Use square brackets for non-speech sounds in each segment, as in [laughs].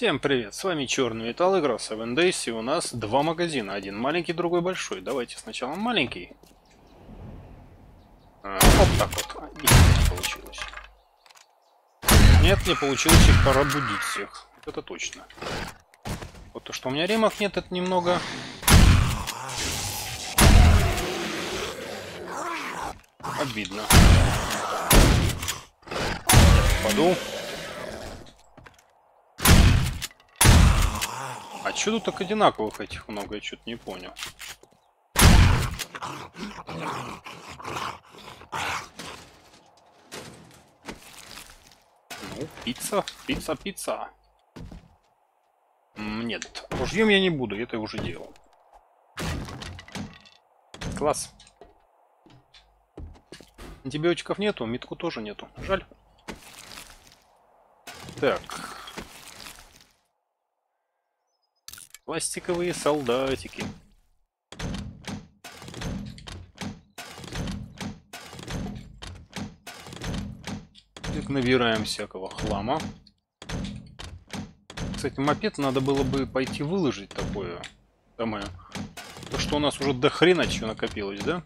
Всем привет, с вами Черный Металл, игра Seven Days, и у нас два магазина, один маленький, другой большой. Давайте сначала маленький. А, вот так вот, а, нет, не получилось. Нет, не получилось их пробудить всех, это точно. Вот то, что у меня ремов нет, это немного... Обидно. Паду. А чё тут так одинаковых этих много? Я что-то не понял. Ну, пицца, пицца, пицца. Нет, ружьем я не буду, это я уже делал. Класс. Антибиотиков нету, метку тоже нету. Жаль. Так. Пластиковые солдатики. Так, набираем всякого хлама. Кстати, мопед надо было бы пойти выложить такое. Самое. То, что у нас уже до хрена чего накопилось, да?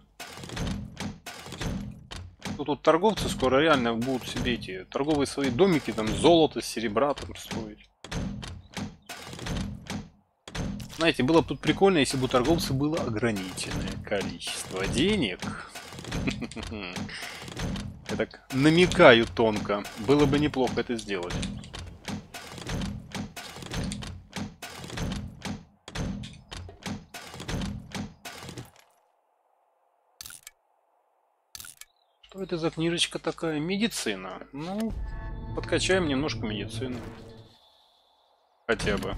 Ну, тут торговцы скоро реально будут себе эти торговые свои домики, там, золото, серебра там строить. Знаете, было бы тут прикольно, если бы у торговца было ограниченное количество денег. [laughs] Я так намекаю тонко. Было бы неплохо это сделать. Что это за книжечка такая? Медицина. Ну, подкачаем немножко медицины. Хотя бы.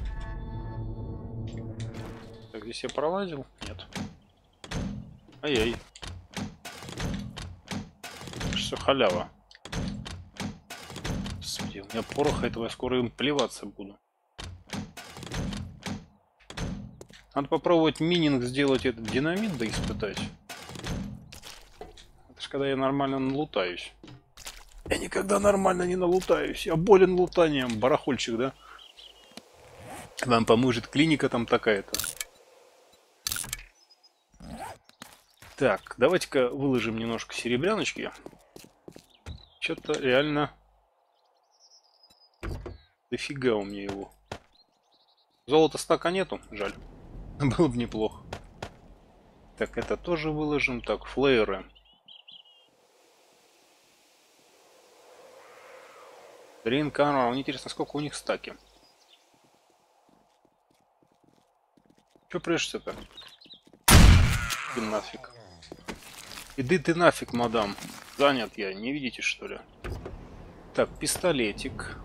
Здесь я пролазил? Нет. Ай-яй. Все халява. Господи, у меня пороха этого, я скоро им плеваться буду. Надо попробовать мининг сделать этот динамит, да испытать ж когда я нормально налутаюсь. Я никогда нормально не налутаюсь. Я болен лутанием. Барахольчик, да? Вам поможет клиника там такая-то. Так, давайте-ка выложим немножко серебряночки. Что-то реально... Дофига у меня его. Золота стака нету, жаль. [laughs] Было бы неплохо. Так, это тоже выложим. Так, флееры. Дрин Армор. Мне интересно, сколько у них стаки. Че прешься-то? Иди нафиг. Иди ты нафиг, мадам. Занят я, не видите что ли? Так, пистолетик.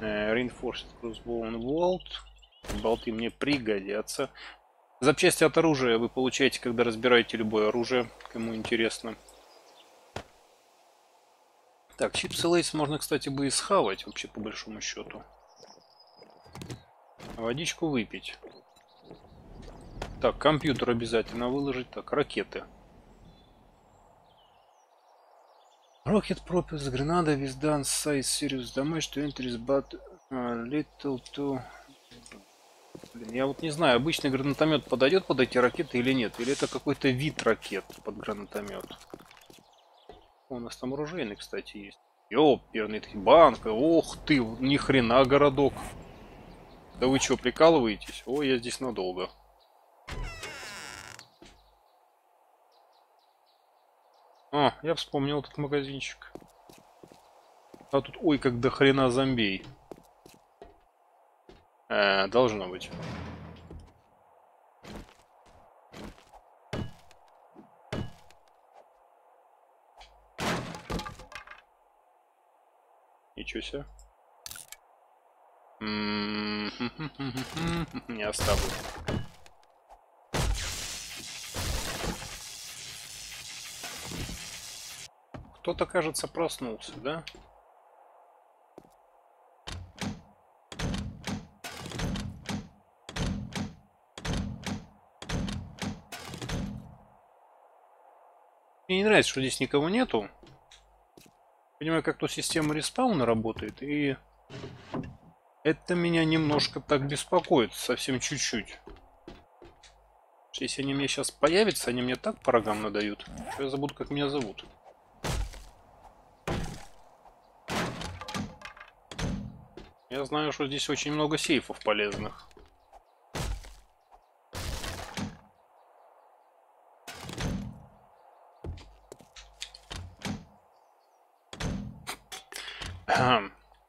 Э, Reinforced Crossbow and. Болты мне пригодятся. Запчасти от оружия вы получаете, когда разбираете любое оружие, кому интересно. Так, чипсы лейс можно, кстати, бы и схавать, вообще, по большому счету. Водичку выпить. Так, компьютер обязательно выложить. Так, ракеты. Rocket propels grenada with done size serious damage to entries but uh, little to... Блин, я вот не знаю, обычный гранатомет подойдет под эти ракеты или нет? Или это какой-то вид ракет под гранатомет? У нас там оружейный, кстати, есть. Ёперный банк. Ох ты, ни хрена городок. Да вы что, прикалываетесь? О, я здесь надолго. А, я вспомнил этот магазинчик. А тут, ой, как до хрена зомбей. Э, должно быть. Ничего себе. Не оставлю. Кто-то, кажется, проснулся, да? Мне не нравится, что здесь никого нету понимаю, как тут система респауна работает, и Это меня немножко так беспокоит, совсем чуть-чуть. Если они мне сейчас появятся, они мне так по рогам надают, что я забуду, как меня зовут. Я знаю, что здесь очень много сейфов полезных.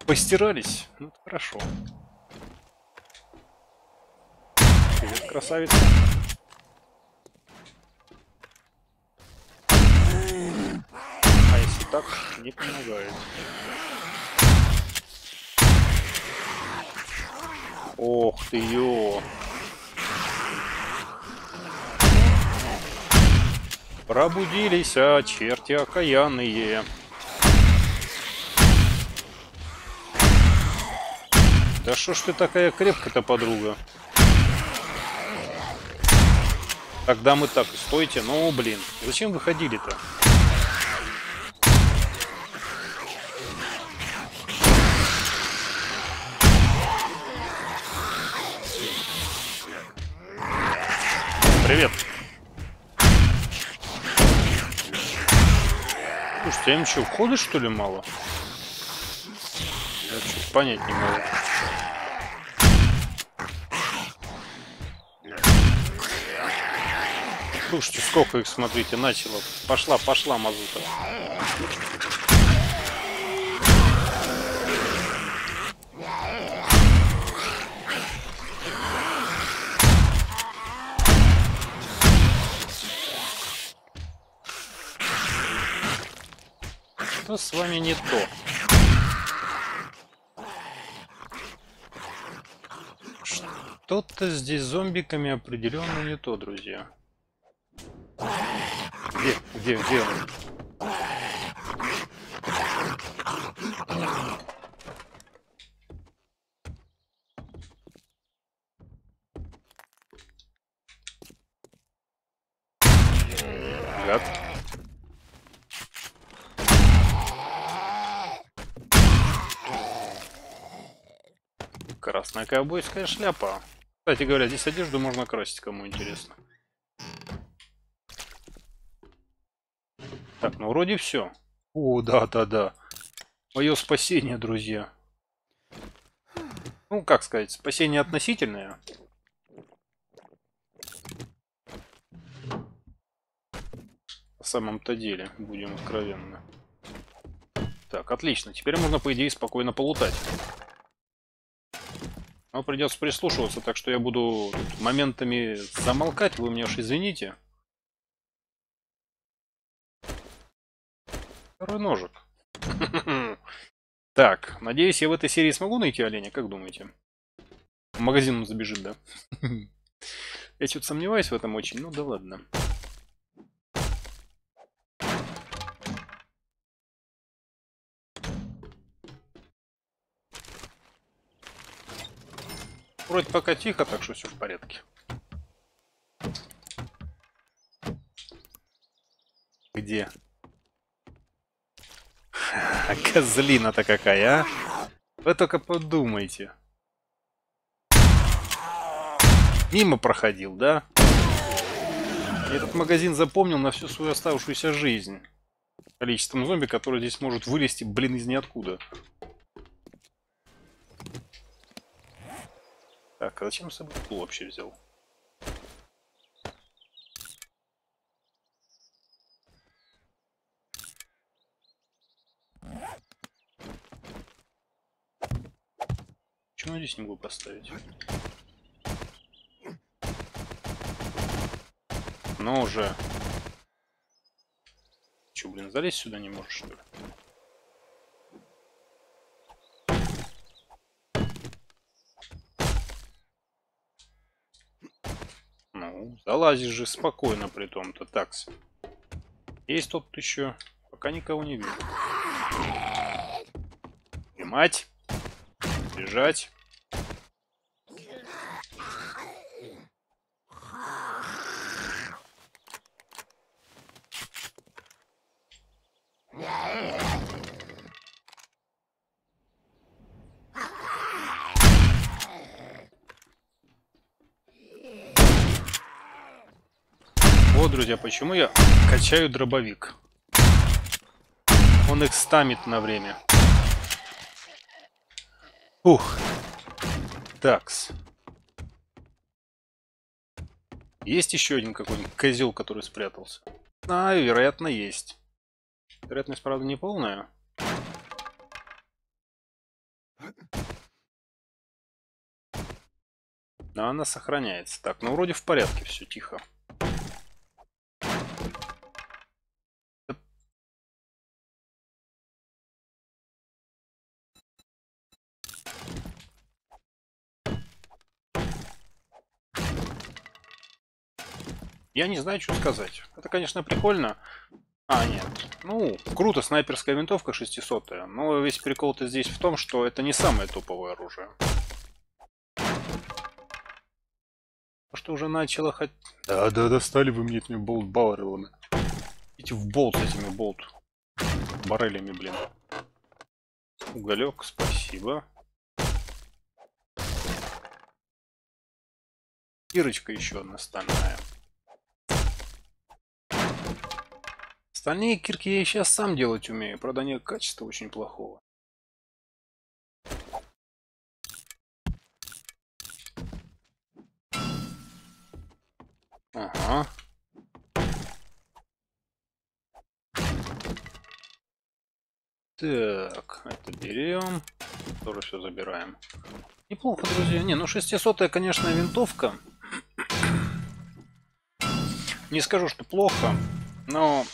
Постирались? Ну, хорошо. Привет, красавица. А если так, не помогает. Ох ты ё. Пробудились, а черти окаянные. Да что ж ты такая крепкая-то, подруга? Тогда мы так, стойте, ну блин, зачем выходили-то? Привет. Слушайте, им что, входа что ли мало? Я что понять не могу. Слушайте, сколько их, смотрите, начало. Пошла, пошла мазута. Что с вами не то? Что-то здесь зомбиками определенно не то, друзья. Где? Где? Где? Красная ковбойская шляпа. Кстати говоря, здесь одежду можно красить, кому интересно. Так, ну вроде все. О, да, да, да. Мое спасение, друзья. Ну, как сказать, спасение относительное. На самом-то деле, будем откровенны. Так, отлично. Теперь можно, по идее, спокойно полутать. Но придется прислушиваться, так что я буду моментами замолкать, вы мне уж извините. Второй ножик. [laughs] Так, надеюсь, я в этой серии смогу найти оленя, как думаете? В магазин он забежит, да? [laughs] Я что-то сомневаюсь в этом очень, ну да ладно. Вроде пока тихо, так что все в порядке. Где? Козлина-то какая, а? Вы только подумайте. Мимо проходил, да? этот магазин запомнил на всю свою оставшуюся жизнь. Количеством зомби, которые здесь может вылезти, блин, из ниоткуда. Так, а зачем с собой вообще взял? Почему я здесь не могу поставить? Ну уже. Че, блин, залезть сюда не можешь, что ли? Ну, залазишь же спокойно при том-то, такс. Есть тут еще, пока никого не вижу. Поймать. Бежать. Вот, друзья, почему я качаю дробовик. Он их стамит на время. Ух. Такс. Есть еще один какой-нибудь козел, который спрятался? А, вероятно, есть. Вероятность, правда, не полная. Но она сохраняется. Так, ну вроде в порядке, все тихо. Я не знаю, что сказать. Это, конечно, прикольно. А, нет. Ну, круто, снайперская винтовка 600 -я. Но весь прикол-то здесь в том, что это не самое топовое оружие. Что уже начало хоть... Да, да, достали вы мне этими болт баррелами. Идите в болт с этими болт баррелями, блин. Уголек, спасибо. Кирочка еще одна стальная. Остальные кирки я и сейчас сам делать умею, правда они качество очень плохого. Ага. Так, это берем. Тоже все забираем. Неплохо, друзья. Не, ну 600 конечно, винтовка. Не скажу, что плохо, но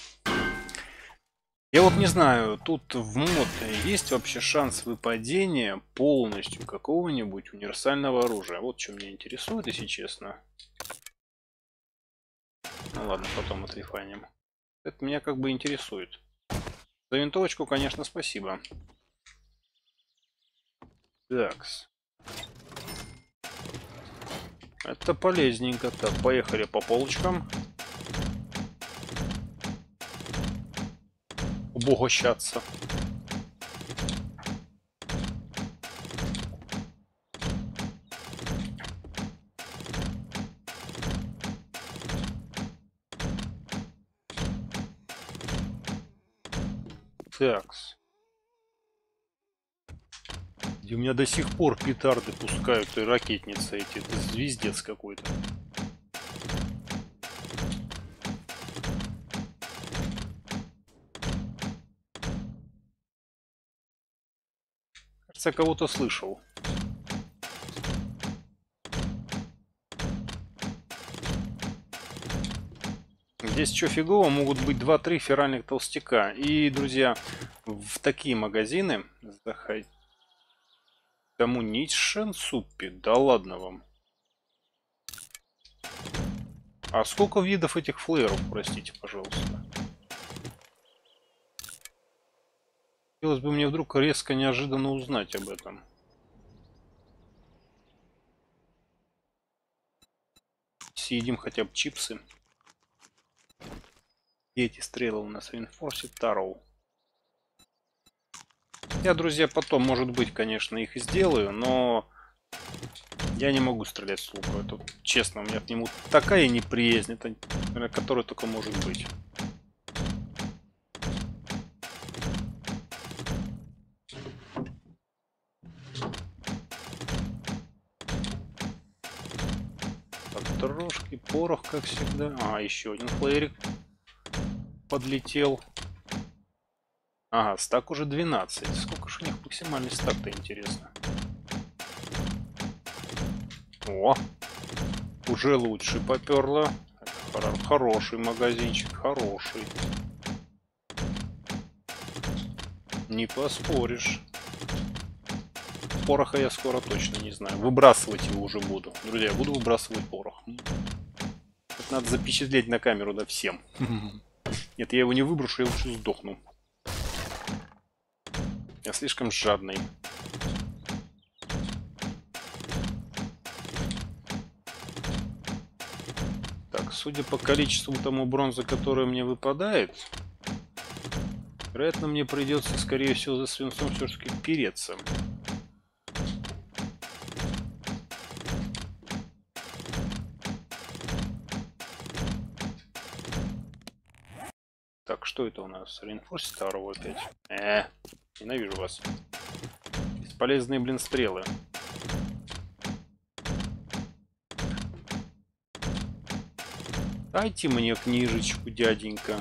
я вот не знаю, тут в мод есть вообще шанс выпадения полностью какого-нибудь универсального оружия? Вот что меня интересует, если честно. Ну ладно, потом отрефаним. Это меня как бы интересует. За винтовочку, конечно, спасибо. Такс. Это полезненько. Так, поехали по полочкам. Обогащаться. Такс. Где у меня до сих пор петарды пускают и ракетницы эти. Это звездец какой-то. Кажется, кого-то слышал. Здесь что фигово, могут быть 2-3 ферральных толстяка. И, друзья, в такие магазины заходить. Амунишн суппи? Да ладно вам. А сколько видов этих флееров, простите, пожалуйста? Хотелось бы мне вдруг резко неожиданно узнать об этом. Съедим хотя бы чипсы. И эти стрелы у нас Reinforced Tarrow. Я, друзья, потом, может быть, конечно, их сделаю, но я не могу стрелять с лука. Это, честно, у меня к нему такая неприязнь, это, которая только может быть. Трошки, порох, как всегда. А, еще один флейрик подлетел. Ага, стак уже 12. Сколько же у них максимальный стак-то, интересно? О! Уже лучше поперло. Хороший магазинчик, хороший. Не поспоришь пороха я скоро точно не знаю. Выбрасывать его уже буду. Друзья, я буду выбрасывать порох. Это надо запечатлеть на камеру, да, всем. [laughs] Нет, я его не выброшу, я лучше сдохну. Я слишком жадный. Так, судя по количеству тому бронзы, которая мне выпадает, вероятно, мне придется, скорее всего, за свинцом все-таки переться. Что это у нас? Рейнфорс старого опять. Э, ненавижу вас. Бесполезные, блин, стрелы. Дайте мне книжечку, дяденька.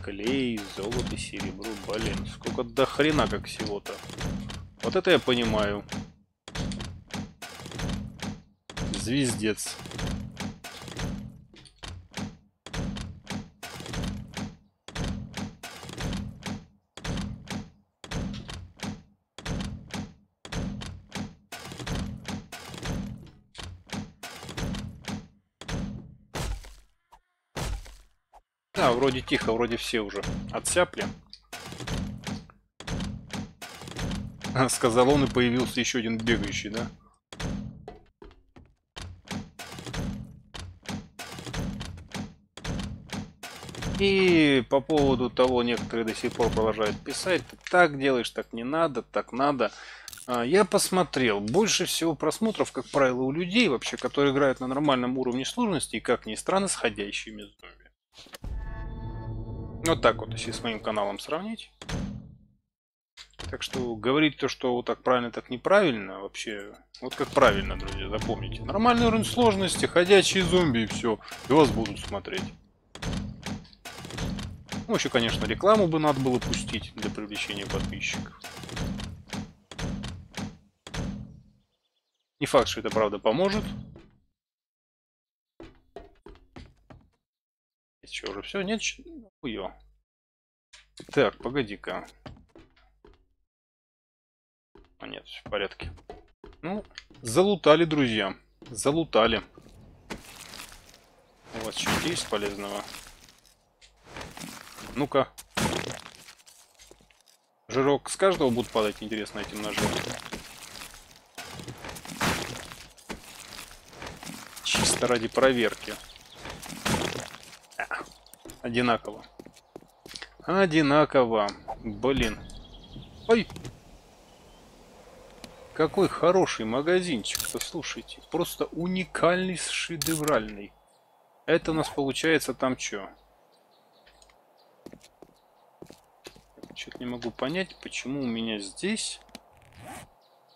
Клей, золото, серебро, блин. Сколько до хрена как всего-то. Вот это я понимаю. Звездец. Вроде тихо, вроде все уже отсяпли. [laughs] Сказал он, и появился еще один бегающий, да? И по поводу того, некоторые до сих пор продолжают писать, так делаешь, так не надо, так надо. А, я посмотрел, больше всего просмотров, как правило, у людей вообще, которые играют на нормальном уровне сложности и, как ни странно, сходящими зомби. Вот так вот, если с моим каналом сравнить. Так что говорить то, что вот так правильно, так неправильно, вообще, вот как правильно, друзья, запомните. Нормальный уровень сложности, ходячие зомби и все, и вас будут смотреть. Ну, еще, конечно, рекламу бы надо было пустить для привлечения подписчиков. Не факт, что это правда поможет. Что, уже все? Нет? Хуё. Так, погоди-ка. А нет, в порядке. Ну, залутали, друзья. Залутали. У вас что-то есть полезного? Ну-ка. Жирок с каждого будут падать, интересно, этим ножом. Чисто ради проверки. Одинаково. Одинаково. Блин. Ой. Какой хороший магазинчик-то, слушайте. Просто уникальный, шедевральный. Это у нас получается там что? Что-то не могу понять, почему у меня здесь...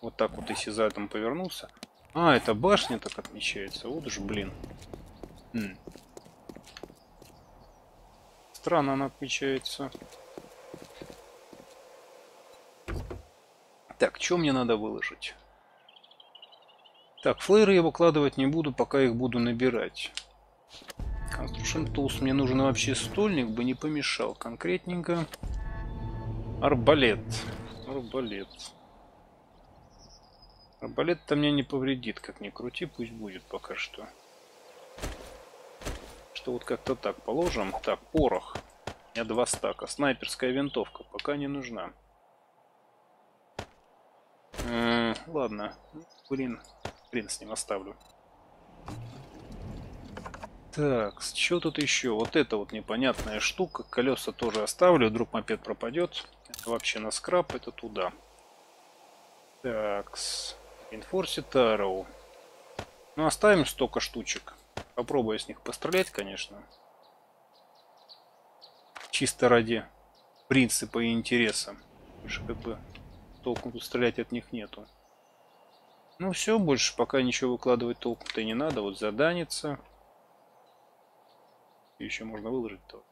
Вот так вот, если за этим повернулся. А, это башня так отмечается. Вот уж, блин. М. Странно она отмечается. Так, что мне надо выложить? Так, флейры я выкладывать не буду, пока их буду набирать. Construction Tools мне нужен вообще стольник, бы не помешал. Конкретненько. Арбалет. Арбалет. Арбалет-то мне не повредит, как ни крути, пусть будет пока что. Что вот как-то так положим. Так, порох. У меня два стака. Снайперская винтовка пока не нужна. М -м, ладно. Блин, блин, с ним оставлю. Так, что тут еще? Вот это вот непонятная штука. Колеса тоже оставлю, вдруг мопед пропадет. Это вообще на скраб, это туда. Так, Enforced Arrow. Ну, оставим столько штучек. Попробую с них пострелять, конечно. Чисто ради принципа и интереса. Потому что как бы толку стрелять от них нету. Ну все, больше пока ничего выкладывать толком-то и не надо. Вот заданица еще можно выложить-то.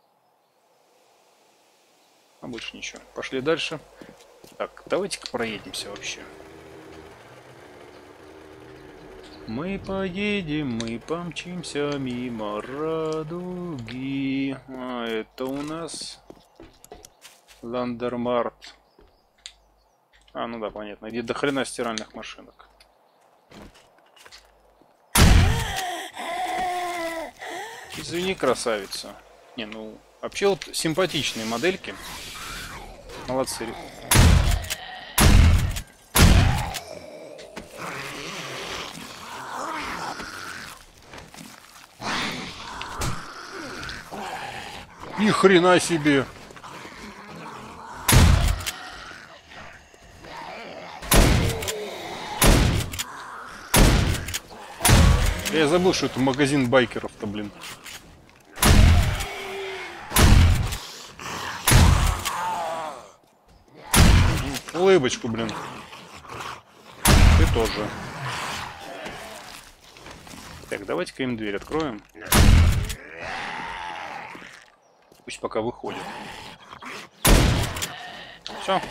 А больше ничего. Пошли дальше. Так, давайте-ка проедемся вообще. Мы поедем, мы помчимся мимо радуги. А это у нас Ландермарт. А, ну да, понятно. Где до хрена стиральных машинок. Извини, красавица. Не, ну, вообще вот симпатичные модельки. Молодцы. Ни хрена себе. Я забыл, что это магазин байкеров-то, блин. Ну, улыбочку, блин. Ты тоже. Так, давайте-ка им дверь откроем. Пусть пока выходит. Все.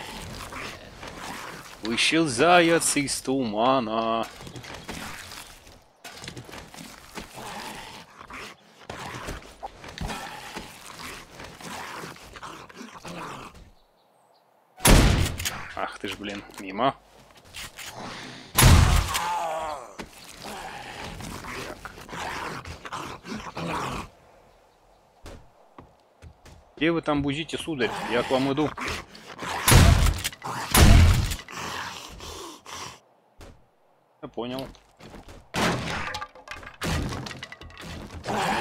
Вышел заяц из тумана. Ах ты ж, блин, мимо. Где вы там бузите, сударь? Я к вам иду. Я понял.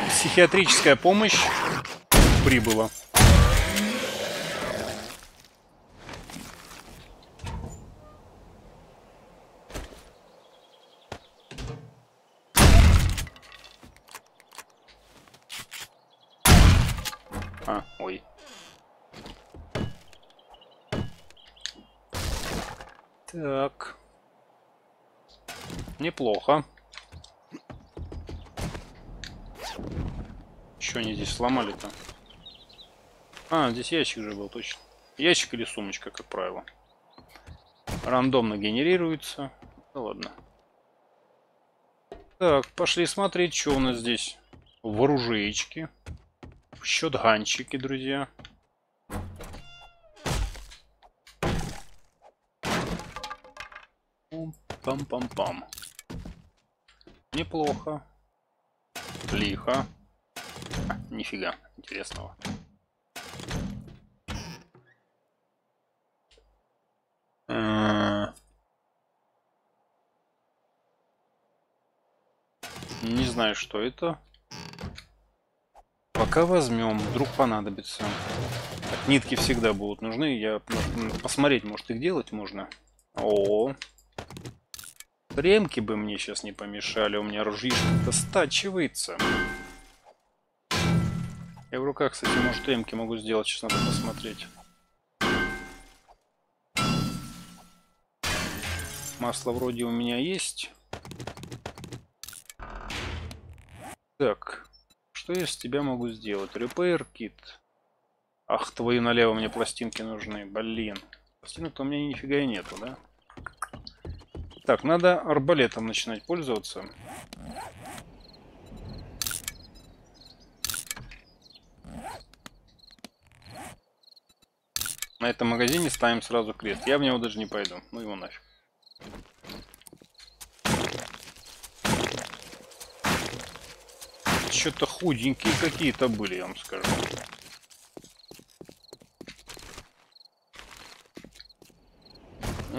Психиатрическая помощь прибыла. Неплохо. Что они здесь сломали-то? А, здесь ящик же был, точно. Ящик или сумочка, как правило. Рандомно генерируется. Ну ладно. Так, пошли смотреть, что у нас здесь. В оружеечке. Щетганчики, друзья. Пам-пам-пам. Неплохо. Лихо. А, нифига интересного. А. Не знаю, что это. Пока возьмем, вдруг понадобится. Так, нитки всегда будут нужны. Я посмотреть, может их делать можно. О, ремки бы мне сейчас не помешали. У меня ружьишко стачивается. Я в руках, кстати, может ремки могу сделать. Сейчас надо посмотреть. Масло вроде у меня есть. Так. Что я с тебя могу сделать? Repair кит. Ах, твои налево мне пластинки нужны. Блин. Пластинок-то у меня нифига и нету, да? Так, надо арбалетом начинать пользоваться. На этом магазине ставим сразу крест. Я в него даже не пойду. Ну его нафиг. Что-то худенькие какие-то были, я вам скажу.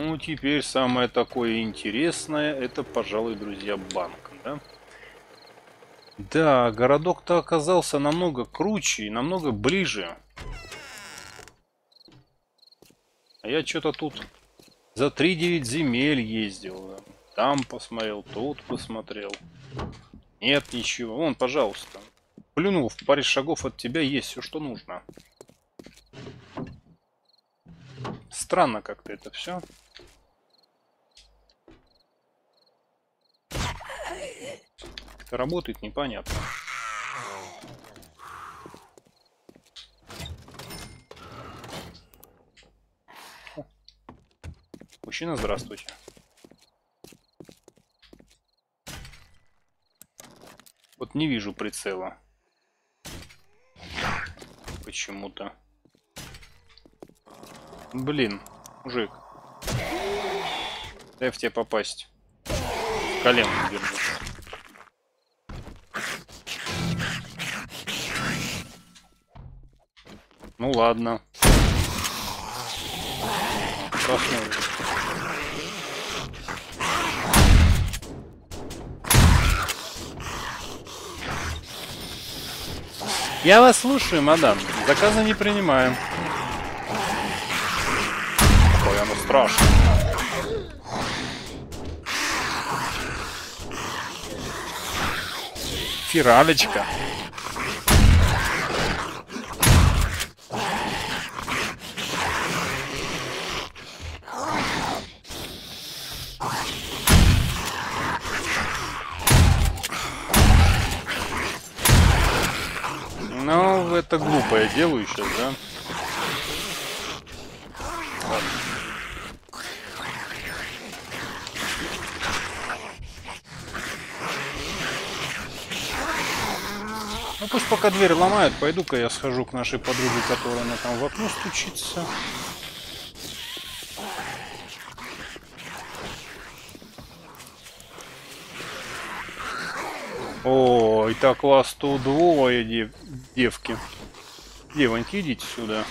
Ну, теперь самое такое интересное, это, пожалуй, друзья, банк, да? Да, городок-то оказался намного круче и намного ближе. А я что-то тут за 3-9 земель ездил. Там посмотрел, тут посмотрел. Нет ничего. Вон, пожалуйста. Плюнул, в паре шагов от тебя есть все, что нужно. Странно как-то это все. Это работает непонятно. Мужчина, здравствуйте. Вот не вижу прицела. Почему-то. Блин, мужик. Дай в тебя попасть. Колено держу. Ну ладно. Посмотрим. Я вас слушаю, мадам. Заказы не принимаем. страшно. Фиралечка. Ну, это глупое дело, еще, да? Ну пусть пока дверь ломают, пойду-ка я схожу к нашей подруге, которая она там в окно стучится. О, и так вас тут двое дев девки. Девоньки, идите сюда.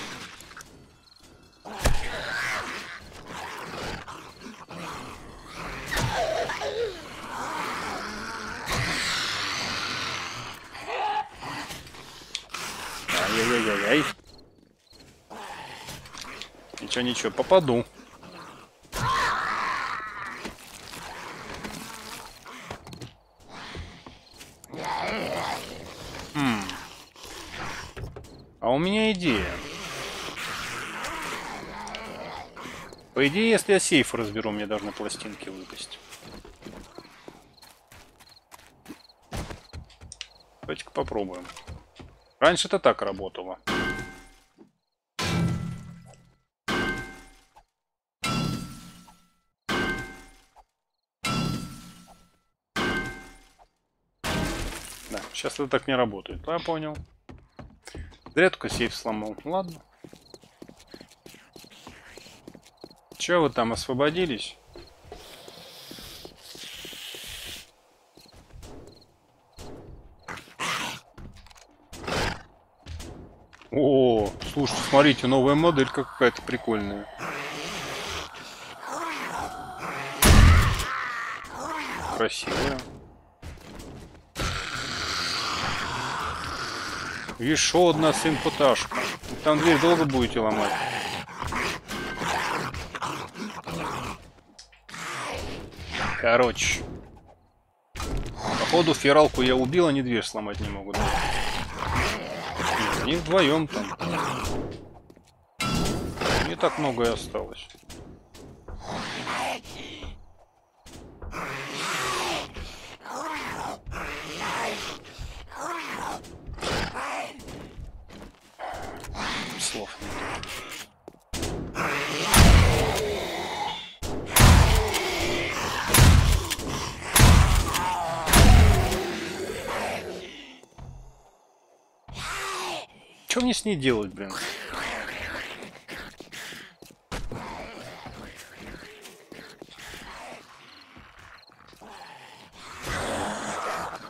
Ничего, ничего, попаду. Хм. А у меня идея. По идее, если я сейф разберу, мне должны пластинки выпасть. Давайте-ка попробуем. Раньше это так работало. Сейчас это так не работает. Я понял. Зря только сейф сломал. Ладно. Че вы там освободились? О, слушайте, смотрите, новая модель какая-то прикольная. Красивая. Еще одна симпуташка. Там дверь долго будете ломать? Короче. Походу фералку я убил, они дверь сломать не могут. Нет, они вдвоем там. Не так много и осталось. Слов нет. Что мне с ней делать, блин?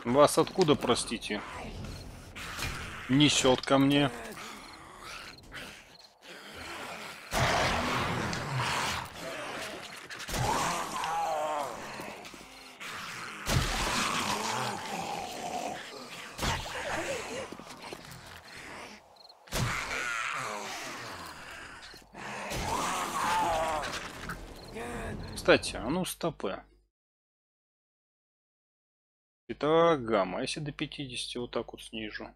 Вас откуда, простите? Несет ко мне. Кстати, а ну стопы. Итак, гамма. Если до 50 вот так вот снижу.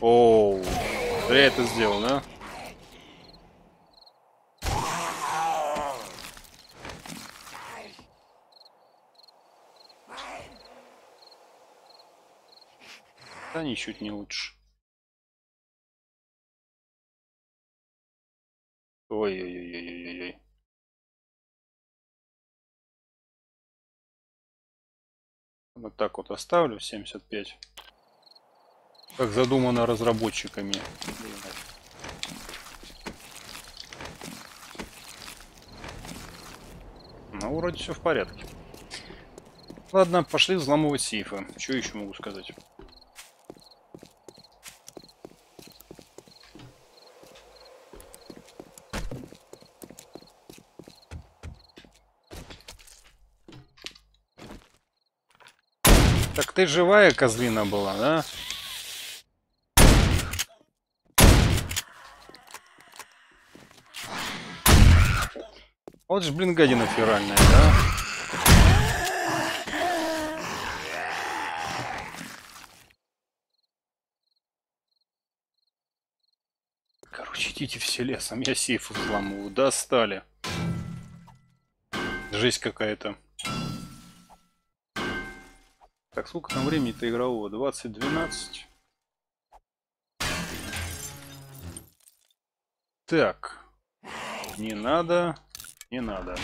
Оу, зря это сделал, да? Да ничуть не лучше. Ой-ой-ой-ой-ой-ой. Вот так вот оставлю 75. Как задумано разработчиками. Ну, вроде все в порядке. Ладно, пошли взламывать сейфы. Что еще могу сказать? Ты живая козлина была, да? Вот же, блин, гадина феральная, да? Короче, идите все лесом, я сейфы взламываю, достали. Жесть какая-то. Так, сколько там времени-то игрового? 20-12. Так. Не надо. Не надо.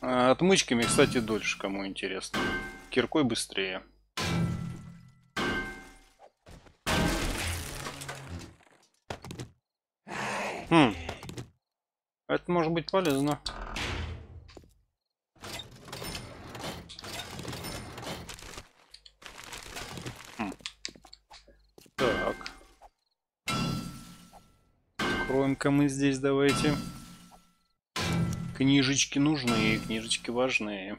А, отмычками, кстати, дольше, кому интересно. Киркой быстрее. Хм. Это может быть полезно. Хм. Так. Откроем-ка мы здесь, давайте. Книжечки нужны, книжечки важные.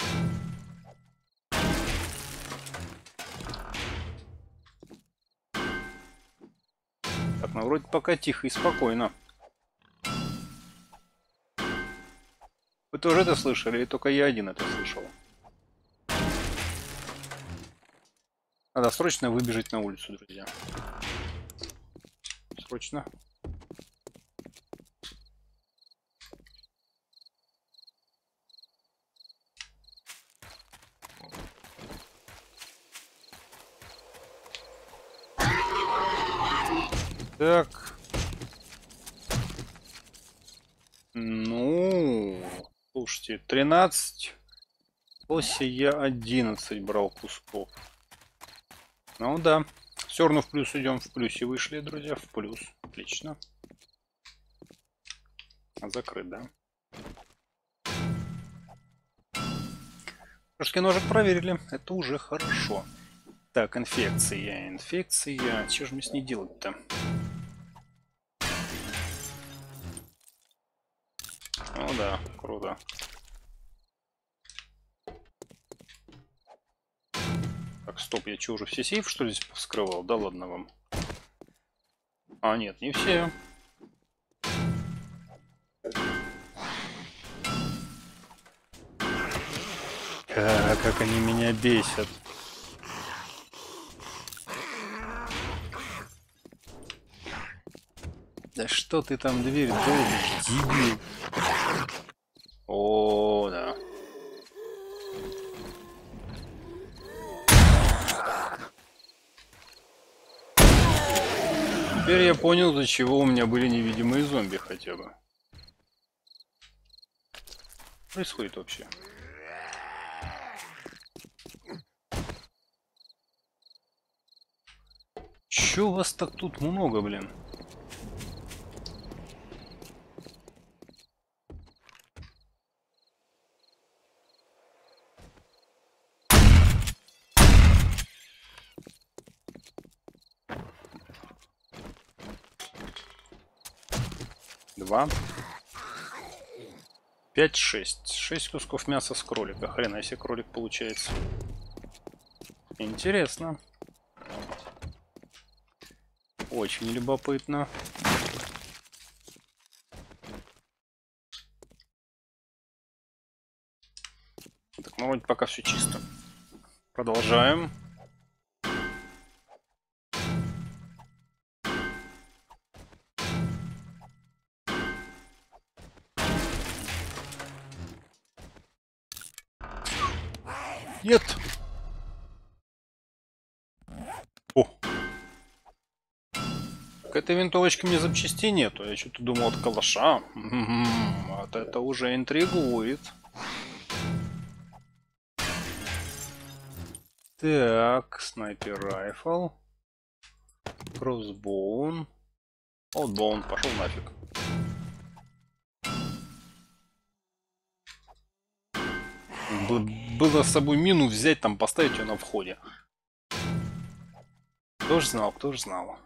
Так, ну вроде пока тихо и спокойно. Вы тоже это слышали, или только я один это слышал? Надо срочно выбежать на улицу, друзья. Срочно. Так. Ну, слушайте, 13. После я 11 брал кусков. Ну да. Все равно в плюс идем. В плюсе вышли, друзья. В плюс. Отлично. Закрыт, да? Прыжки ножек проверили. Это уже хорошо. Так, инфекция, инфекция. Что же мне с ней делать-то? Да, круто. Так, стоп, я что, уже все сейфы, что ли, здесь вскрывал? Да ладно вам. А, нет, не все. А, как они меня бесят. Да что ты там дверь долбишь, дебил? Понял, за чего у меня были невидимые зомби хотя бы. Происходит вообще. Чё вас так тут много, блин? Два. Пять, шесть. Шесть кусков мяса с кролика. Хрена себе кролик получается. Интересно. Очень любопытно. Так, ну вроде пока все чисто. Продолжаем. Нет. О. К этой винтовочке мне запчастей нету. Я что-то думал от калаша. Вот это уже интригует. Так, снайпер райфл. Кроссбоун. Outbound, пошел нафиг. Было с собой мину взять, там поставить ее на входе. Кто ж знал, кто ж знал.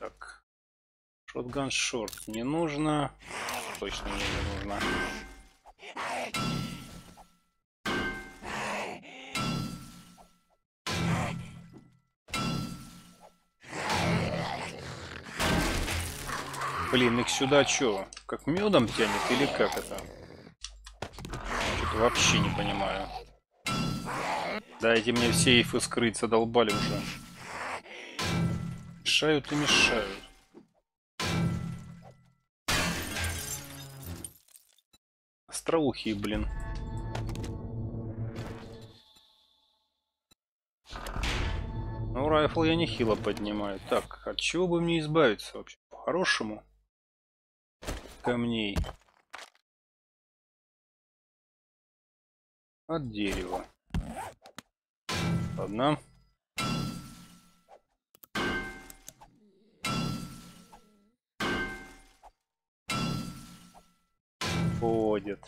Так. Шотган шорт не нужно. Точно не нужно. Блин, их сюда что, как медом тянет или как это? Вообще не понимаю. Дайте мне в сейфы скрыться, долбали уже. Мешают и мешают. Остроухие, блин. Ну, райфл я нехило поднимаю. Так, от чего бы мне избавиться вообще? По-хорошему? Камней. От дерева. Ладно. Ходят.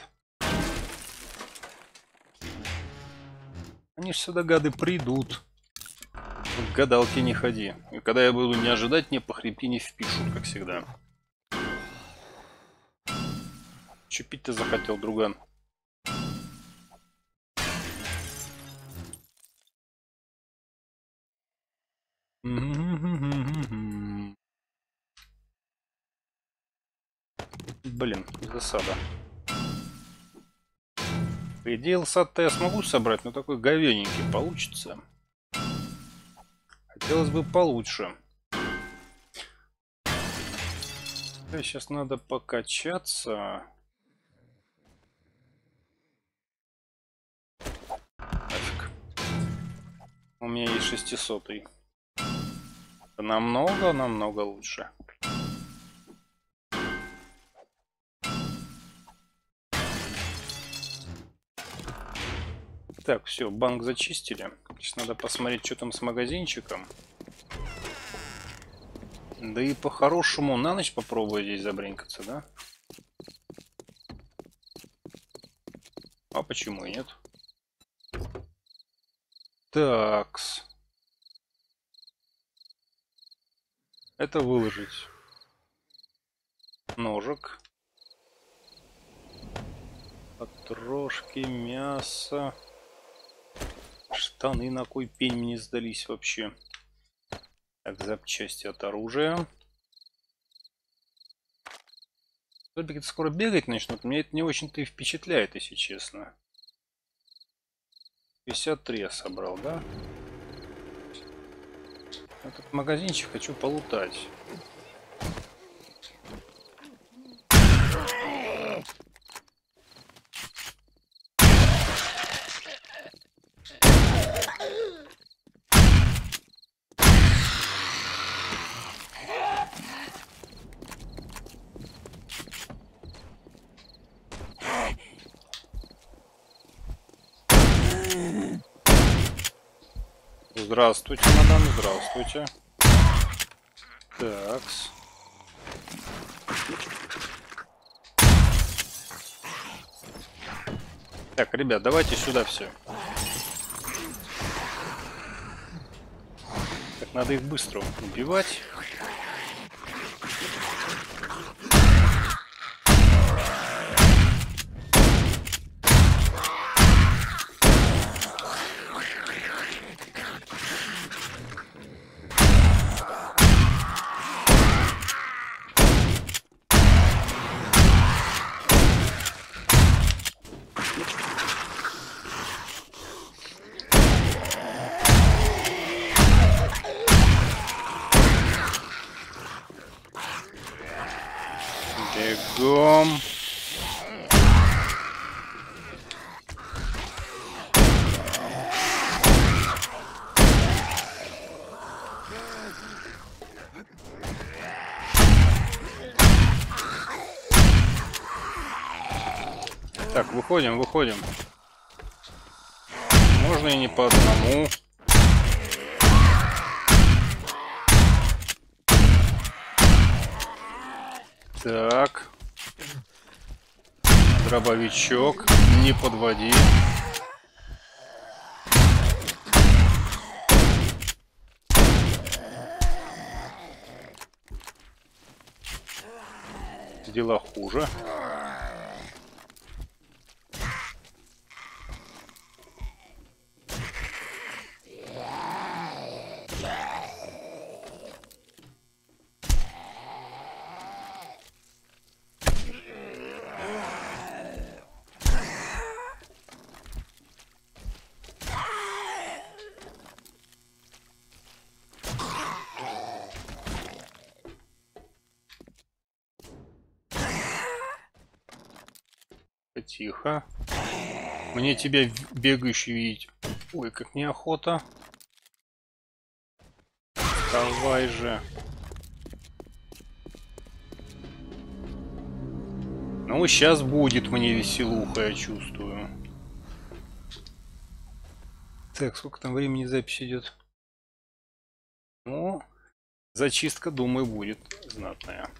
Они ж сюда, гады, придут. В гадалки не ходи. И когда я буду не ожидать, мне по хребтине впишут, как всегда. Че пить ты захотел, друган? По идее, сад-то я смогу собрать, но такой говененький получится. Хотелось бы получше. Сейчас надо покачаться. Нафиг. У меня есть 600 -й. Намного, намного лучше. Так, все, банк зачистили. Сейчас надо посмотреть, что там с магазинчиком. Да и по-хорошему на ночь попробую здесь забринкаться, да? А почему и нет? Такс. Это выложить. Ножик. Потрошки, мясо. Штаны на кой пень мне сдались вообще. Так, запчасти от оружия. Только скоро бегать начнут. Меня это не очень-то и впечатляет, если честно. 53 я собрал, да? Этот магазинчик хочу полутать. Здравствуйте, мадам, здравствуйте. Такс. Так, ребят, давайте сюда все. Так, надо их быстро убивать. Так, выходим, выходим. Можно и не по одному. Так. Дробовичок. Не подводи. Дела хуже. Тихо. Мне тебя бегающий видеть. Ой, как неохота. Давай же. Ну, сейчас будет мне веселуха, я чувствую. Так, сколько там времени запись идет? Ну, зачистка, думаю, будет знатная.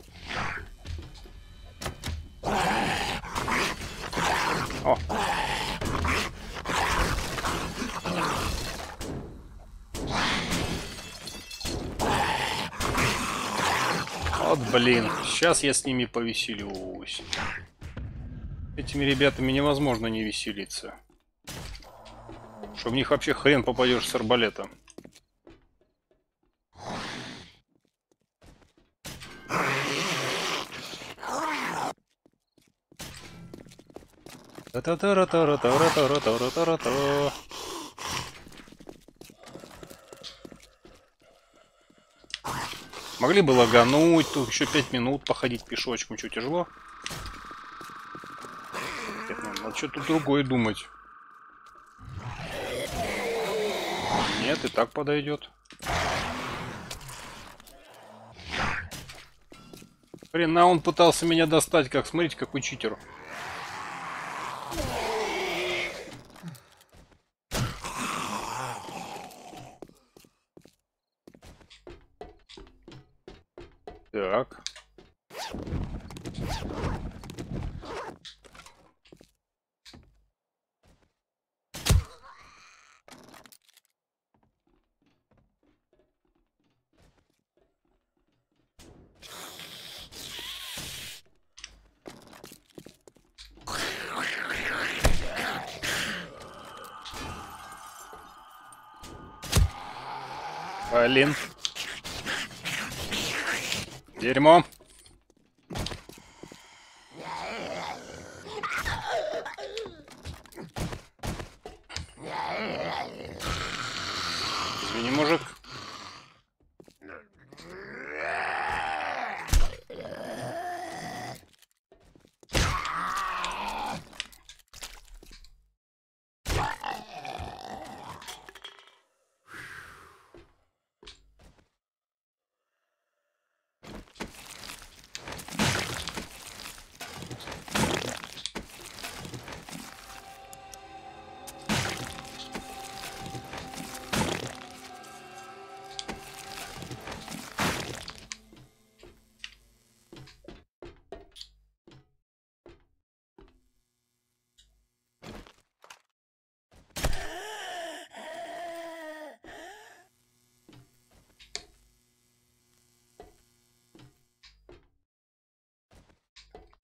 О! Вот блин, сейчас я с ними повеселюсь. Этими ребятами невозможно не веселиться. Что в них вообще хрен попадешь с арбалета. Могли бы лагануть, тут еще 5 минут походить пешочком, что тяжело? Нет, ну, надо что тут другое думать. Нет, и так подойдет. Хрена он пытался меня достать, как смотрите, какой читер. Так. Блин. Дерьмо.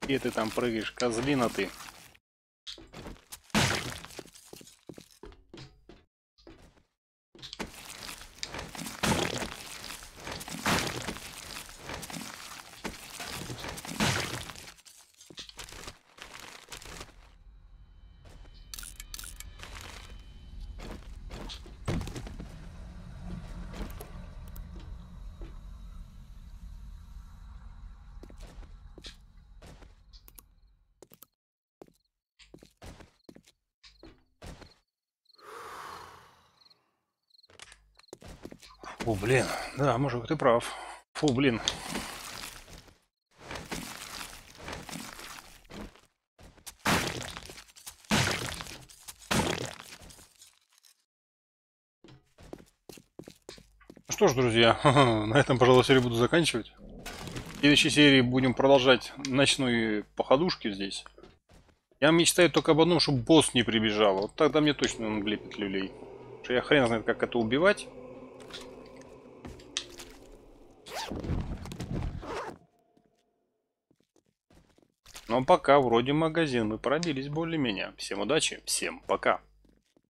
Где ты там прыгаешь, козлина ты? Фу, блин. Да, мужик, ты прав. Фу, блин. Ну что ж, друзья, [laughs] на этом, пожалуй, серию буду заканчивать. В следующей серии будем продолжать ночные походушки здесь. Я мечтаю только об одном, чтобы босс не прибежал. Вот тогда мне точно он влепит люлей. Что я хрен знает, как это убивать. Но пока вроде магазин мы пробились более-менее. Всем удачи, всем пока.